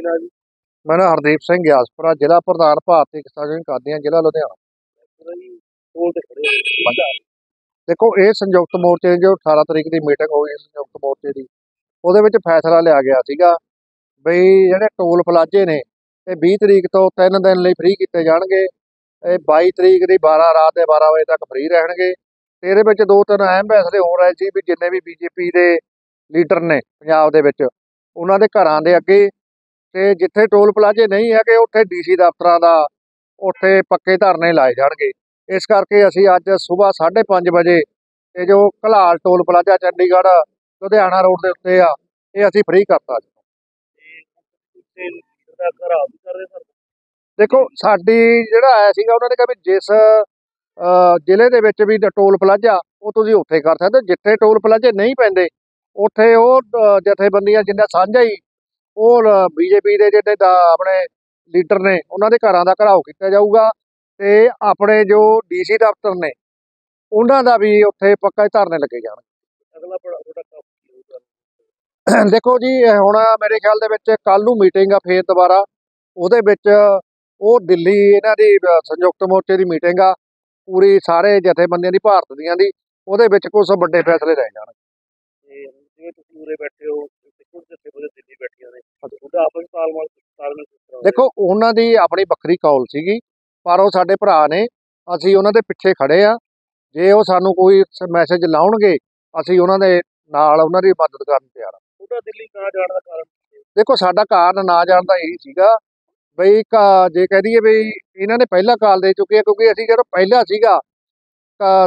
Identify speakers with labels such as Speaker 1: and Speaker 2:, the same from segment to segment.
Speaker 1: ਕੀ ਜੀ।
Speaker 2: ਮੈਂ ਨਾ ਹਰਦੀਪ ਸਿੰਘ ਗਿਆਸਪੁਰਾ ਜ਼ਿਲ੍ਹਾ ਪ੍ਰਧਾਨ ਭਾਰਤੀ ਕਿਸਾਨ ਯੂਨੀਅਨ ਕਾਦੀਆਂ ਜ਼ਿਲ੍ਹਾ ਲੁਧਿਆਣਾ। ਦੇਖੋ ਇਹ ਸੰਯੁਕਤ ਮੋਰਚੇ ਦੀ ਜੋ 18 ਤਰੀਕ ਦੀ ਮੀਟਿੰਗ ਹੋਈ ਸੰਯੁਕਤ ਮੋਰਚੇ ਦੀ ਉਹਦੇ ਵਿੱਚ ਫੈਸਲਾ ਲਿਆ ਗਿਆ ਸੀਗਾ ਬਈ ਜਿਹੜੇ ਟੋਲ ਪਲਾਜ਼ੇ ਨੇ ਇਹ 20 ਤਰੀਕ ਤੋਂ 3 ਦਿਨ ਲਈ ਫ੍ਰੀ ਕੀਤੇ ਜਾਣਗੇ। ਇਹ 22 ਤਰੀਕ ਦੀ 12 ਰਾਤ ਦੇ 12 ਵਜੇ ਤੱਕ ਫ੍ਰੀ ਰਹਿਣਗੇ। ਤੇ ਇਹਦੇ ਵਿੱਚ ਦੋ ਤਿੰਨ ਅਹਿਮ ਫੈਸਲੇ ਹੋ ਰਹੇ ਸੀ ਵੀ ਜਿੰਨੇ ਵੀ ਬੀਜੇਪੀ ਦੇ ਲੀਡਰ ਨੇ ਪੰਜਾਬ ਦੇ ਵਿੱਚ ਉਹਨਾਂ ਦੇ ਘਰਾਂ ਦੇ ਅੱਗੇ ਤੇ ਜਿੱਥੇ ਟੋਲ ਪਲਾਜ਼ੇ ਨਹੀਂ ਹੈਗੇ, ਉੱਥੇ ਡੀਸੀ ਦਫ਼ਤਰਾਂ ਦਾ, ਉੱਥੇ ਪੱਕੇ ਧਰਨੇ ਲਾਏ ਜਾਣਗੇ। ਇਸ ਕਰਕੇ ਅਸੀਂ ਅੱਜ ਸਵੇਰ 5:30 ਵਜੇ ਇਹ ਜੋ Kalal toll plaza Chandigarh, Ludhiana road ਦੇ ਉੱਤੇ ਆ, ਇਹ ਅਸੀਂ ਫ੍ਰੀ ਕਰਤਾ ਦੇਖੋ, ਸਾਡੀ ਜਿਹੜਾ ਆਇਆ ਸੀਗਾ, ਉਹਨਾਂ ਨੇ ਕਿਹਾ ਵੀ ਜਿਸ ਜ਼ਿਲ੍ਹੇ ਦੇ ਵਿੱਚ ਵੀ ਟੋਲ ਪਲਾਜ਼ਾ, ਉਹ ਤੁਸੀਂ ਉੱਥੇ ਕਰ ਸਕਦੇ ਜਿੱਥੇ ਟੋਲ ਪਲਾਜ਼ੇ ਨਹੀਂ ਪੈਂਦੇ, ਉੱਥੇ ਉਹ ਜਥੇਬੰਦੀਆਂ ਜਿੰਨਾ ਸਾਂਝਾ ਹੀ ਉਹ ਬੀਜੇਪੀ ਦੇ ਜਿਹੜੇ ਆਪਣੇ ਲੀਡਰ ਨੇ ਉਹਨਾਂ ਦੇ ਘਰਾਂ ਦਾ ਘਰਾਓ ਕੀਤਾ ਜਾਊਗਾ ਤੇ ਆਪਣੇ ਜੋ ਡੀਸੀ ਦਫ਼ਤਰ ਨੇ ਉਹਨਾਂ ਦਾ ਵੀ ਉੱਥੇ ਪੱਕਾ ਹੀ ਧਰਨੇ ਲੱਗੇ ਜਾਣ।
Speaker 1: ਅਗਲਾ ਬੜਾ ਤੁਹਾਡਾ ਕੰਮ ਕੀ ਹੋਊਗਾ?
Speaker 2: ਦੇਖੋ ਜੀ ਹੁਣ ਮੇਰੇ ਖਿਆਲ ਦੇ ਵਿੱਚ ਕੱਲ ਨੂੰ ਮੀਟਿੰਗ ਆ ਫੇਰ ਦੁਬਾਰਾ ਉਹਦੇ ਵਿੱਚ ਉਹ ਦਿੱਲੀ ਇਹਨਾਂ ਦੀ ਸੰਯੁਕਤ ਮੋਰਚੇ ਦੀ ਮੀਟਿੰਗ ਆ ਪੂਰੀ ਸਾਰੇ ਜਥੇਬੰਦੀਆਂ ਦੀ ਭਾਰਤ ਦੀਆਂ ਦੀ ਉਹਦੇ ਵਿੱਚ ਕੁਝ ਵੱਡੇ ਫੈਸਲੇ ਲਏ ਜਾਣਗੇ
Speaker 1: ਜਿਵੇਂ ਤੁਸੀਂ ਉਰੇ ਬੈਠੇ ਹੋ ਤੇ ਕੁਝ ਜਿੱਥੇ ਬਦੇ ਦਿੱਲੀ ਬੈਠੀਆਂ ਨੇ ਤੁਹਾਡਾ ਆਪਸ ਵਿੱਚ ਤਾਲਮਾਲ ਤਾਲਮੇਲ ਕਿਸ ਤਰ੍ਹਾਂ
Speaker 2: ਦੇਖੋ ਉਹਨਾਂ ਦੀ ਆਪਣੀ ਵੱਖਰੀ ਕੌਲ ਸੀਗੀ ਪਰ ਉਹ ਸਾਡੇ ਭਰਾ ਨੇ ਅਸੀਂ ਉਹਨਾਂ ਦੇ ਪਿੱਛੇ ਖੜੇ ਆ। ਜੇ ਉਹ ਸਾਨੂੰ ਕੋਈ ਮੈਸੇਜ ਲਾਉਣਗੇ ਅਸੀਂ ਉਹਨਾਂ ਦੇ ਨਾਲ ਉਹਨਾਂ ਦੀ ਮਦਦ ਕਰਨ ਤਿਆਰ ਆ।
Speaker 1: ਤੁਹਾਡਾ ਦਿੱਲੀ ਨਾ ਜਾਣ ਦਾ ਕਾਰਨ?
Speaker 2: ਦੇਖੋ ਸਾਡਾ ਕਾਰਨ ਨਾ ਜਾਣ ਦਾ ਇਹੀ ਸੀਗਾ ਬਈ ਕਾ- ਜੇ ਕਹਿ ਦਈਏ ਵੀ ਇਹਨਾਂ ਨੇ ਪਹਿਲਾਂ ਕਾਲ ਦੇ ਚੁੱਕੇ ਆ ਕਿਉਂਕਿ ਅਸੀਂ ਜਦੋਂ ਪਹਿਲਾਂ ਸੀਗਾ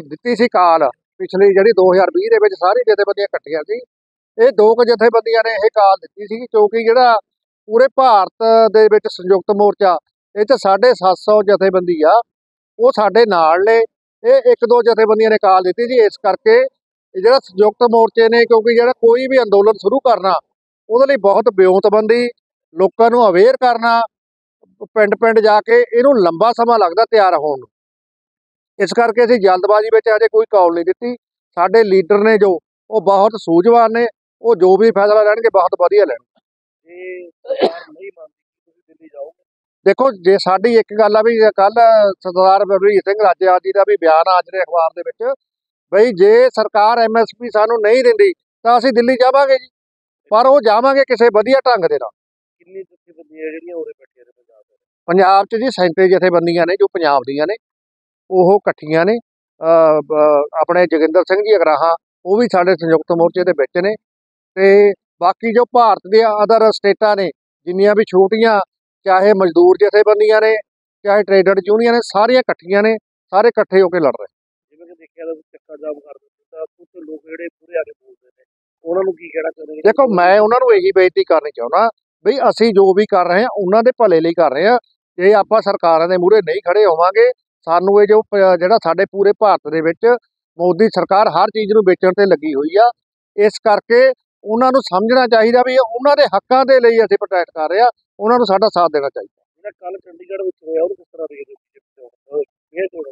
Speaker 2: ਦਿੱਤੀ ਸੀ ਕਾਲ ਪਿਛਲੀ ਜਿਹੜੀ 2020 ਦੇ ਵਿੱਚ ਸਾਰੀ ਜਥੇਬੰਦੀਆਂ ਇਕੱਠੀਆਂ ਸੀ। ਇਹ ਦੋ ਕੁ ਜਥੇਬੰਦੀਆਂ ਨੇ ਇਹ ਕਾਲ ਦਿੱਤੀ ਸੀ ਕਿਉਂਕਿ ਜਿਹੜਾ ਪੂਰੇ ਭਾਰਤ ਦੇ ਵਿੱਚ ਸੰਯੁਕਤ ਮੋਰਚਾ, ਇਹ ਤੇ 750 ਜਥੇਬੰਦੀ ਆ, ਉਹ ਸਾਡੇ ਨਾਲ ਨੇ, ਇਹ ਇੱਕ ਦੋ ਜਥੇਬੰਦੀਆਂ ਨੇ ਕਾਲ ਦਿੱਤੀ ਜੀ, ਇਸ ਕਰਕੇ ਜਿਹੜਾ ਸੰਯੁਕਤ ਮੋਰਚੇ ਨੇ, ਕਿਉਂਕਿ ਜਿਹੜਾ ਕੋਈ ਵੀ ਅੰਦੋਲਨ ਸ਼ੁਰੂ ਕਰਨਾ, ਉਹਦੇ ਲਈ ਬਹੁਤ ਬਿਉਂਤਬੰਦੀ, ਲੋਕਾਂ ਨੂੰ ਅਵੇਅਰ ਕਰਨਾ ਪਿੰਡ ਪਿੰਡ ਜਾ ਕੇ ਇਹਨੂੰ ਲੰਬਾ ਸਮਾਂ ਲੱਗਦਾ ਤਿਆਰ ਹੋਣ ਨੂੰ। ਇਸ ਕਰਕੇ ਅਸੀਂ ਜਲਦਬਾਜ਼ੀ ਵਿੱਚ ਅਜੇ ਕੋਈ ਕਾਲ ਨਹੀਂ ਦਿੱਤੀ। ਸਾਡੇ ਲੀਡਰ ਨੇ ਜੋ, ਉਹ ਬਹੁਤ ਸੂਝਵਾਨ ਨੇ, ਉਹ ਜੋ ਵੀ ਫੈਸਲਾ ਲੈਣਗੇ, ਬਹੁਤ ਵਧੀਆ ਲੈਣਗੇ।
Speaker 1: ਜੇ ਸਰਕਾਰ ਨਹੀਂ ਮੰਨਦੀ ਕਿ ਤੁਸੀਂ ਦਿੱਲੀ ਜਾਓਗੇ?
Speaker 2: ਦੇਖੋ ਜੇ ਸਾਡੀ ਇੱਕ ਗੱਲ ਆ ਵੀ ਕੱਲ ਸਰਦਾਰ ਬਲਵੀਰ ਸਿੰਘ ਰਾਜੇਵਾਲ ਜੀ ਦਾ ਵੀ ਬਿਆਨ ਆ ਦੇ ਅਖਬਾਰ ਦੇ ਵਿੱਚ ਬਈ ਜੇ ਸਰਕਾਰ ਐਮਐਸਪੀ ਸਾਨੂੰ ਨਹੀਂ ਦਿੰਦੀ ਤਾਂ ਅਸੀਂ ਦਿੱਲੀ ਜਾਵਾਂਗੇ ਜੀ। ਪਰ ਉਹ ਜਾਵਾਂਗੇ ਕਿਸੇ ਵਧੀਆ ਢੰਗ ਦੇ ਨਾਲ।
Speaker 1: ਕਿੰਨੀ ਜਥੇਬੰਦੀਆਂ ਜਿਹੜੀਆਂ ਉਰੇ ਬੈਠੀਆਂ ਨੇ ਪੰਜਾਬ ਦੇ?
Speaker 2: ਪੰਜਾਬ 'ਚ ਜੀ ਸੈਂਕੜੇ ਜਥੇਬੰਦੀਆਂ ਨੇ ਜੋ ਪੰਜਾਬ ਦੀਆਂ ਨੇ। ਉਹ ਇਕੱਠੀਆਂ ਨੇ। ਆਪਣੇ ਜੋਗਿੰਦਰ ਸਿੰਘ ਜੀ ਅਗਰਾਹਾਂ ਉਹ ਵੀ ਸਾਡੇ ਸੰਯੁਕਤ ਮੋਰਚੇ ਦੇ ਵਿੱਚ ਨੇ। ਤੇ ਬਾਕੀ ਜੋ ਭਾਰਤ ਦੇ ਅਦਰ ਸਟੇਟਾਂ ਨੇ ਜਿੰਨੀਆਂ ਵੀ ਛੋਟੀਆਂ ਚਾਹੇ ਮਜ਼ਦੂਰ ਜਥੇਬੰਦੀਆਂ ਨੇ ਚਾਹੇ ਟ੍ਰੇਡਰ ਯੂਨੀਅਨ ਨੇ ਸਾਰੀਆਂ ਇਕੱਠੀਆਂ ਨੇ ਸਾਰੇ ਇਕੱਠੇ ਹੋ ਕੇ ਲੜ ਰਹੇ।
Speaker 1: ਜਿਵੇਂ ਕਿ ਦੇਖਿਆ ਤਾਂ ਚੱਕਾ ਜਾਮ ਕਰ ਦਿੰਦੇ ਤਾਂ ਕੁਝ ਲੋਕ ਜਿਹੜੇ ਪੂਰੇ ਆ ਕੇ ਬੋਲਦੇ ਨੇ। ਉਹਨਾਂ ਨੂੰ ਕੀ ਕਹਿਣਾ ਚਾਹੁੰਦੇ
Speaker 2: ਦੇਖੋ ਮੈਂ ਉਹਨਾਂ ਨੂੰ ਇਹੀ ਬੇਨਤੀ ਕਰਨੀ ਚਾਹੁੰਦਾ ਵੀ ਅਸੀਂ ਜੋ ਵੀ ਕਰ ਰਹੇ ਹਾਂ ਉਹਨਾਂ ਦੇ ਭਲੇ ਲਈ ਕਰ ਰਹੇ ਹਾਂ। ਜੇ ਆਪਾਂ ਸਰਕਾਰਾਂ ਦੇ ਮੂਹਰੇ ਨਹੀਂ ਖੜੇ ਹੋਵਾਂਗੇ ਸਾਨੂੰ ਇਹ ਜੋ ਜਿਹੜਾ ਸਾਡੇ ਪੂਰੇ ਭਾਰਤ ਦੇ ਵਿੱਚ ਮੋਦੀ ਸਰਕਾਰ ਹਰ ਚੀਜ਼ ਨੂੰ ਵੇਚਣ ਤੇ ਲੱਗੀ ਹੋਈ ਆ ਇਸ ਕਰਕੇ ਉਹਨਾਂ ਨੂੰ ਸਮਝਣਾ ਚਾਹੀਦਾ ਵੀ ਉਹਨਾਂ ਦੇ ਹੱਕਾਂ ਦੇ ਲਈ ਅਸੀਂ ਪ੍ਰੋਟੈਸਟ ਕਰ ਰਹੇ ਆ ਉਹਨਾਂ ਨੂੰ ਸਾਡਾ ਸਾਥ ਦੇਣਾ ਚਾਹੀਦਾ।
Speaker 1: ਜਿਹੜਾ ਕੱਲ ਚੰਡੀਗੜ੍ਹ ਵਿੱਚ ਹੋਇਆ ਉਹਨੂੰ ਕਿਸ ਤਰ੍ਹਾਂ ਦੇਖਦੇ ਹੋ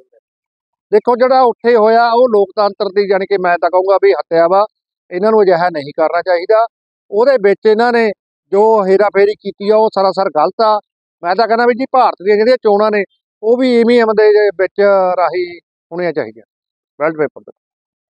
Speaker 2: ਦੇਖੋ ਜਿਹੜਾ ਉੱਥੇ ਹੋਇਆ ਉਹ ਲੋਕਤੰਤਰ ਦੀ ਜਾਣੀ ਕਿ ਮੈਂ ਤਾਂ ਕਹੂੰਗਾ ਵੀ ਹੱਤਿਆ ਵਾ ਇਹਨਾਂ ਨੂੰ ਅਜਿਹਾ ਨਹੀਂ ਕਰਨਾ ਚਾਹੀਦਾ। ਉਹਦੇ ਵਿੱਚ ਇਹਨਾਂ ਨੇ ਜੋ ਹੇਰਾਫੇਰੀ ਕੀਤੀ ਆ ਉਹ ਸਰਾਸਰ ਗਲਤ ਆ। ਮੈਂ ਤਾਂ ਕਹਿੰਦਾ ਵੀ ਜੀ ਭਾਰਤ ਦੀਆਂ ਜਿਹੜੀਆਂ ਚੋਣਾਂ ਨੇ ਉਹ ਵੀ ਈਵੀਐਮ ਦੇ ਵਿੱਚ ਰਾਹੀਂ ਹੋਣੀਆਂ ਚਾਹੀਦੀਆਂ। Ballot paper